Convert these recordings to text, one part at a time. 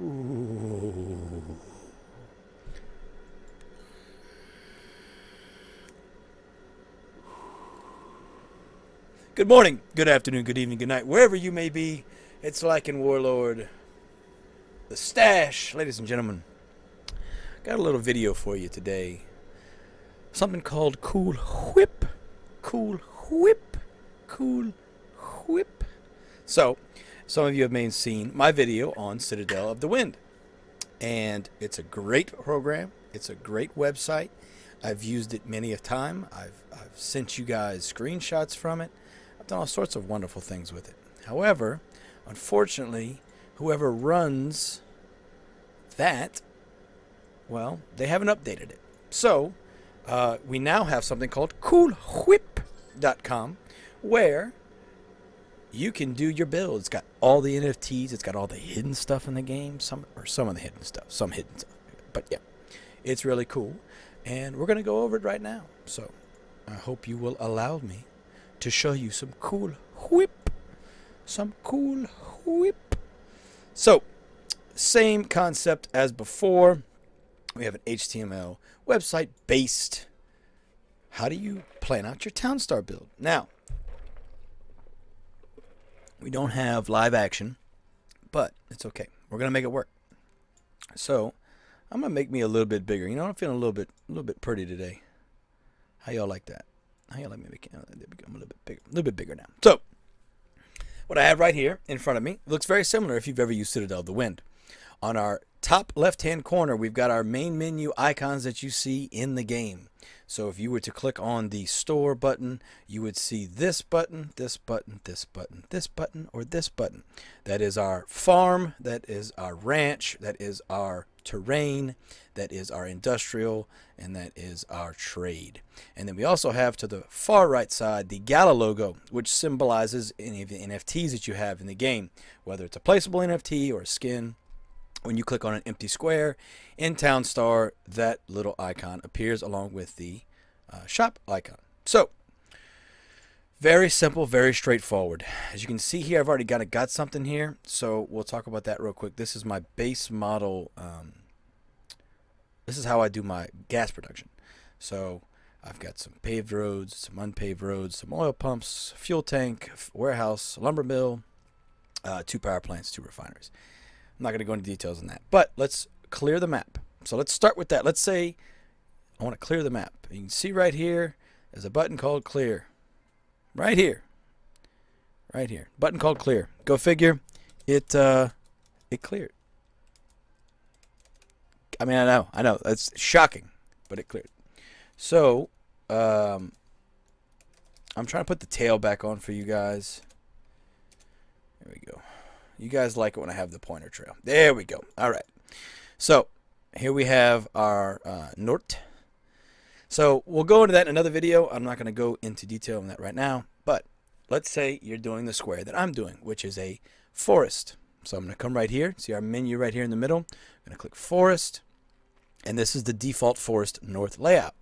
Good morning, good afternoon, good evening, good night, wherever you may be. It's Lycan Warlord, the stash, ladies and gentlemen. Got a little video for you today. Something called Cool Whip. Cool Whip. Cool Whip. So, some of you have may have seen my video on Citadel of the Wind. And it's a great program. It's a great website. I've used it many a time. I've, I've sent you guys screenshots from it. I've done all sorts of wonderful things with it. However, unfortunately, whoever runs that, well, they haven't updated it. So, uh, we now have something called kewlhwip.com where you can do your builds. It's got all the NFTs. It's got all the hidden stuff in the game. Some or some of the hidden stuff. Some hidden stuff. But yeah, it's really cool. And we're to go over it right now. So I hope you will allow me to show you some cool whip. Some cool whip. So, same concept as before. We have an HTML website based. How do you plan out your Townstar build? Now, we don't have live action, but it's okay. We're gonna make it work. So, I'm gonna make me a little bit bigger. You know, I'm feeling a little bit, a little bit pretty today. How y'all like that? How y'all like me making? Uh, I'm a little bit bigger, a little bit bigger now. So, what I have right here in front of me looks very similar if you've ever used Citadel of the Wind. On our top left hand corner, we've got our main menu icons that you see in the game. So if you were to click on the store button, you would see this button, this button, this button, this button, or this button. That is our farm, that is our ranch, that is our terrain, that is our industrial, and that is our trade. And then we also have to the far right side the Gala logo, which symbolizes any of the NFTs that you have in the game, whether it's a placeable NFT or a skin when you click on an empty square in Townstar, that little icon appears along with the uh, shop icon. So, very simple, very straightforward. As you can see here, I've already got, got something here, so we'll talk about that real quick. This is my base model. Um, this is how I do my gas production. So, I've got some paved roads, some unpaved roads, some oil pumps, fuel tank, warehouse, lumber mill, uh, two power plants, two refineries. I'm not going to go into details on that. But let's clear the map. So let's start with that. Let's say I want to clear the map. You can see right here, there's a button called clear. Right here. Right here. Button called clear. Go figure. It uh, it cleared. I mean, I know, I know. That's shocking, but it cleared. So, um, I'm trying to put the tail back on for you guys. There we go. You guys like it when I have the pointer trail. There we go. All right. So here we have our uh, Nort. So we'll go into that in another video. I'm not going to go into detail on that right now. But let's say you're doing the square that I'm doing, which is a forest. So I'm going to come right here. See our menu right here in the middle. I'm going to click forest. And this is the default forest north layout.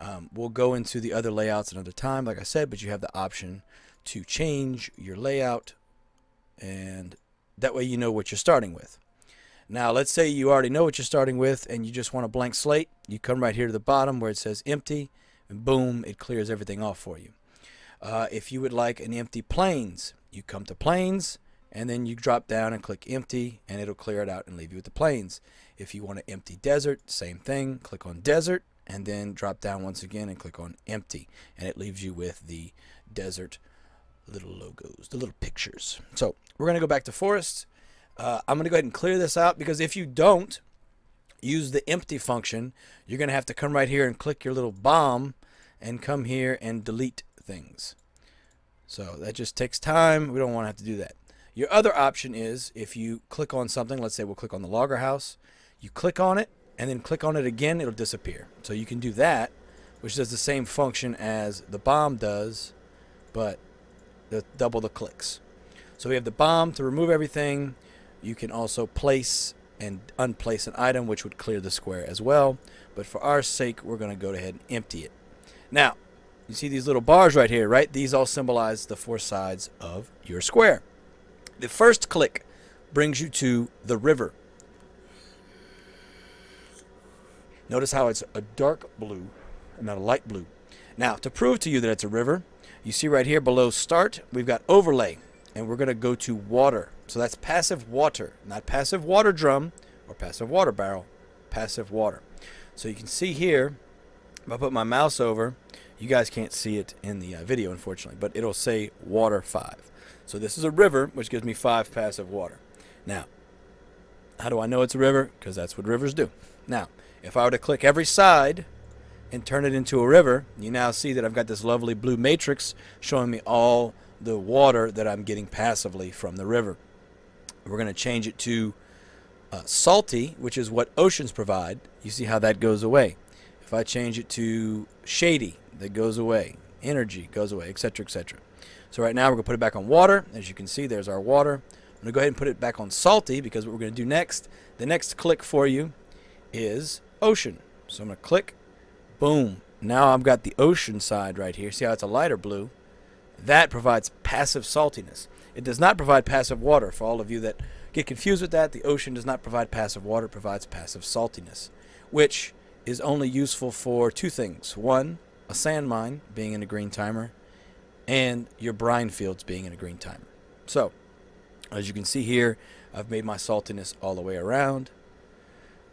Um, we'll go into the other layouts another time, like I said, but you have the option to change your layout and that way you know what you're starting with. Now, let's say you already know what you're starting with and you just want a blank slate. You come right here to the bottom where it says empty, and boom, it clears everything off for you. Uh, if you would like an empty plains, you come to plains, and then you drop down and click empty, and it'll clear it out and leave you with the plains. If you want an empty desert, same thing. Click on desert, and then drop down once again and click on empty, and it leaves you with the desert little logos, the little pictures. So we're going to go back to forest. Uh, I'm going to go ahead and clear this out because if you don't use the empty function, you're going to have to come right here and click your little bomb and come here and delete things. So that just takes time. We don't want to have to do that. Your other option is if you click on something, let's say we'll click on the logger house, you click on it and then click on it again, it'll disappear. So you can do that, which does the same function as the bomb does, but the double the clicks. So we have the bomb to remove everything. You can also place and unplace an item, which would clear the square as well. But for our sake, we're going to go ahead and empty it. Now, you see these little bars right here, right? These all symbolize the four sides of your square. The first click brings you to the river. Notice how it's a dark blue and not a light blue. Now, to prove to you that it's a river, you see right here below start, we've got overlay, and we're going to go to water. So that's passive water, not passive water drum or passive water barrel, passive water. So you can see here, if I put my mouse over, you guys can't see it in the uh, video, unfortunately, but it'll say water 5. So this is a river, which gives me 5 passive water. Now, how do I know it's a river? Because that's what rivers do. Now, if I were to click every side and turn it into a river, you now see that I've got this lovely blue matrix showing me all the water that I'm getting passively from the river. We're going to change it to uh, salty, which is what oceans provide. You see how that goes away. If I change it to shady, that goes away. Energy goes away, etc., etc. So right now we're going to put it back on water. As you can see, there's our water. I'm going to go ahead and put it back on salty because what we're going to do next, the next click for you is ocean. So I'm going to click, boom. Now I've got the ocean side right here. See how it's a lighter blue? That provides passive saltiness. It does not provide passive water. For all of you that get confused with that, the ocean does not provide passive water, it provides passive saltiness, which is only useful for two things. One, a sand mine being in a green timer, and your brine fields being in a green timer. So, as you can see here, I've made my saltiness all the way around.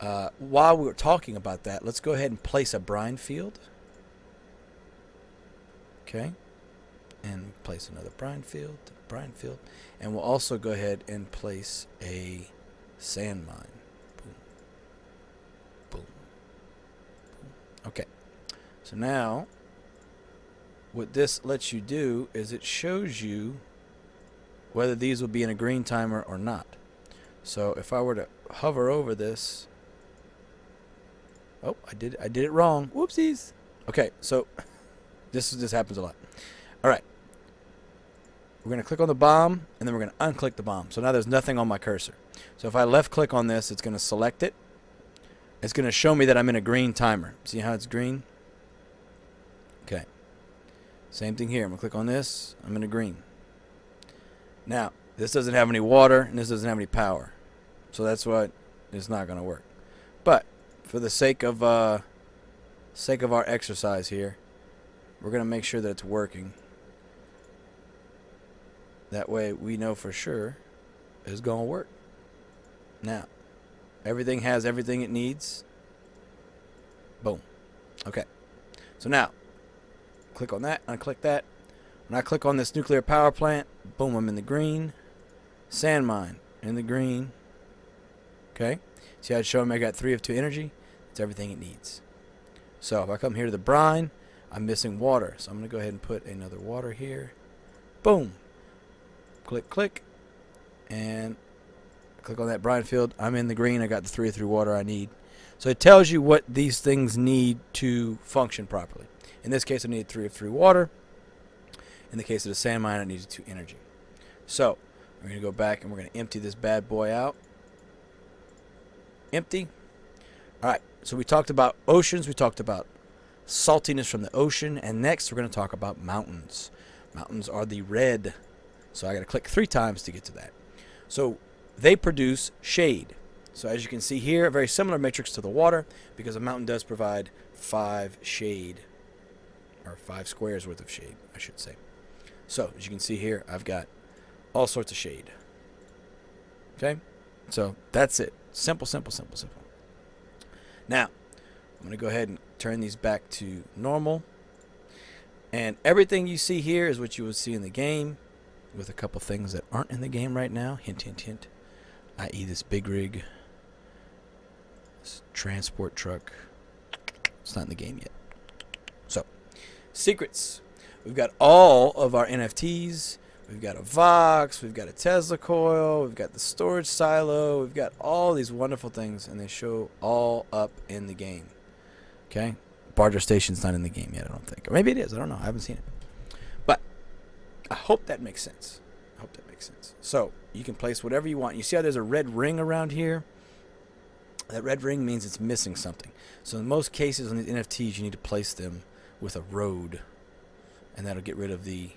Uh, while we were talking about that, let's go ahead and place a brine field. Okay. And place another brine field, brine field. And we'll also go ahead and place a sand mine. Boom. Boom. Boom. Okay. So now, what this lets you do is it shows you whether these will be in a green timer or not. So if I were to hover over this, oh, I did I did it wrong. Whoopsies. Okay, so this this happens a lot. All right, we're gonna click on the bomb, and then we're gonna unclick the bomb. So now there's nothing on my cursor. So if I left click on this, it's gonna select it. It's gonna show me that I'm in a green timer. See how it's green? Okay. Same thing here. I'm going to click on this. I'm in a green. Now, this doesn't have any water and this doesn't have any power. So that's why it's not going to work. For the sake of uh, sake of our exercise here, we're going to make sure that it's working. That way we know for sure it's to work. Now, everything has everything it needs. Boom. Okay. So now, click on that, unclick that. When I click on this nuclear power plant, boom, I'm in the green. Sand mine, in the green. Okay? See how it's showing me I got 3 of 2 energy? It's everything it needs. So if I come here to the brine, I'm missing water. So I'm going to go ahead and put another water here. Boom. Click, click. And click on that brine field. I'm in the green. I got the 3 of 3 water I need. So it tells you what these things need to function properly. In this case, I need 3 of 3 water. In the case of the sand mine, I needed 2 energy. So, we're going to go back and we're going to empty this bad boy out. Empty. Alright, so we talked about oceans, we talked about saltiness from the ocean, and next we're going to talk about mountains. Mountains are the red, so I got to click three times to get to that. So they produce shade. So as you can see here, a very similar matrix to the water, because a mountain does provide five shade or five squares worth of shade, I should say. So, as you can see here, I've got all sorts of shade. Okay? So, that's it. Simple, simple, simple, simple. Now, I'm going to go ahead and turn these back to normal. And everything you see here is what you would see in the game with a couple things that aren't in the game right now. Hint, hint, hint. I.e. this big rig. This transport truck. It's not in the game yet. So, secrets. We've got all of our NFTs. We've got a Vox. We've got a Tesla coil. We've got the storage silo. We've got all these wonderful things, and they show all up in the game. Okay? Barter Station's not in the game yet, I don't think. Or maybe it is. I don't know. I haven't seen it. But I hope that makes sense. I hope that makes sense. So you can place whatever you want. You see how there's a red ring around here? That red ring means it's missing something. So in most cases on these NFTs, you need to place them with a road, and that'll get rid of the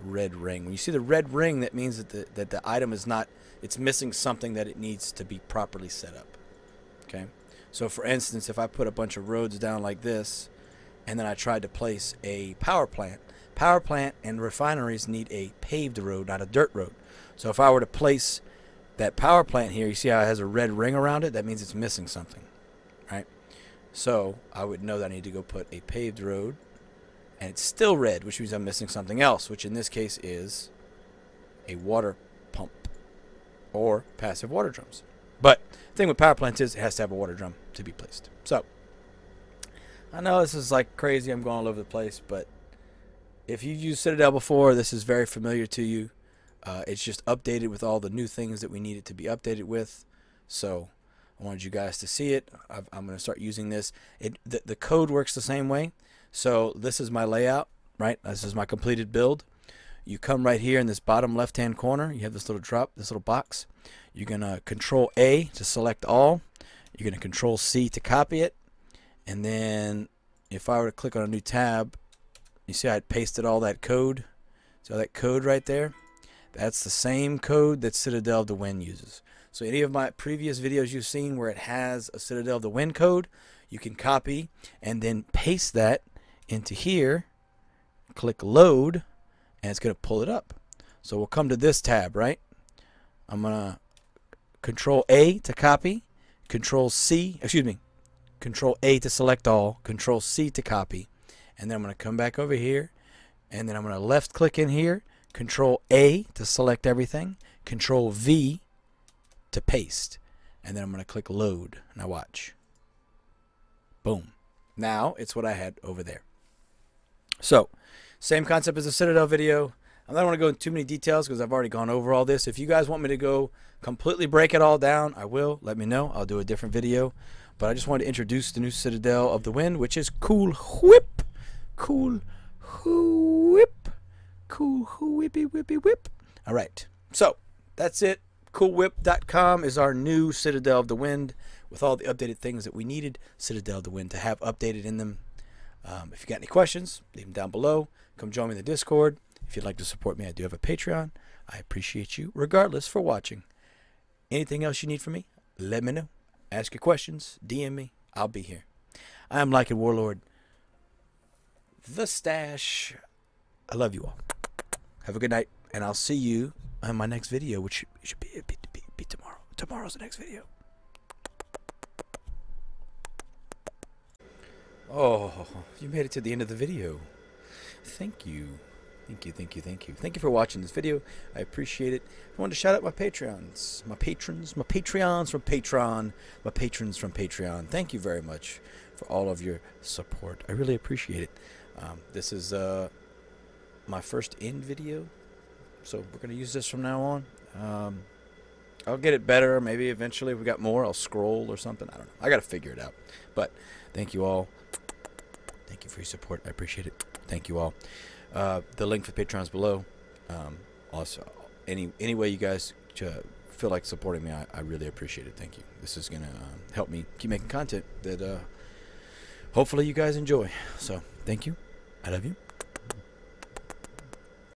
red ring. When you see the red ring, that means that the, that the item is not, it's missing something that it needs to be properly set up. Okay? So for instance, if I put a bunch of roads down like this, and then I tried to place a power plant, power plant and refineries need a paved road, not a dirt road. So if I were to place that power plant here, you see how it has a red ring around it? That means it's missing something, right? So I would know that I need to go put a paved road, and it's still red, which means I'm missing something else, which in this case is a water pump or passive water drums. But the thing with power plants is it has to have a water drum to be placed. So I know this is like crazy. I'm going all over the place, but if you've used Citadel before, this is very familiar to you. Uh, it's just updated with all the new things that we need it to be updated with. So I wanted you guys to see it. i am going to start using this. It the, the code works the same way. So this is my layout, right? This is my completed build. You come right here in this bottom left-hand corner. You have this little drop, this little box. You're going to Control A to select all. You're going to Control C to copy it. And then if I were to click on a new tab, you see I pasted all that code. So that code right there, that's the same code that Citadel of the Wind uses. So any of my previous videos you've seen where it has a Citadel of the Wind code, you can copy and then paste that into here, click load, and it's going to pull it up. So we'll come to this tab, right? I'm going to control A to copy, control C, excuse me, control A to select all, control C to copy, and then I'm going to come back over here, and then I'm going to left click in here, control A to select everything, control V to paste, and then I'm going to click load. Now watch. Boom. Now it's what I had over there. So, same concept as the Citadel video. I don't want to go into too many details because I've already gone over all this. If you guys want me to go completely break it all down, I will. Let me know. I'll do a different video. But I just wanted to introduce the new Citadel of the Wind, which is Cool Whip. Cool Whip. Cool Whippy Whippy Whip. All right. So, that's it. kewlhwip.com is our new Citadel of the Wind with all the updated things that we needed Citadel of the Wind to have updated in them. Um, if you got any questions, leave them down below. Come join me in the Discord. If you'd like to support me, I do have a Patreon. I appreciate you, regardless, for watching. Anything else you need from me, let me know. Ask your questions, DM me. I'll be here. I am Lycan Warlord, the Stash. I love you all. Have a good night, and I'll see you on my next video, which should be, be, be, be tomorrow. Tomorrow's the next video. Oh, you made it to the end of the video. Thank you. Thank you, thank you, thank you. Thank you for watching this video. I appreciate it. I wanted to shout out my Patreons, my patrons, my Patreons from Patreon, my patrons from Patreon. Thank you very much for all of your support. I really appreciate it. Um, this is uh, my first in video, so we're going to use this from now on. Um, I'll get it better. Maybe eventually, if we got more, I'll scroll or something. I don't know. I got to figure it out. But thank you all. Thank you for your support. I appreciate it. Thank you all. Uh, the link for Patreon's below. Um, also, any any way you guys feel like supporting me, I, I, really appreciate it. Thank you. This is gonna uh, help me keep making content that uh, hopefully you guys enjoy. So thank you. I love you.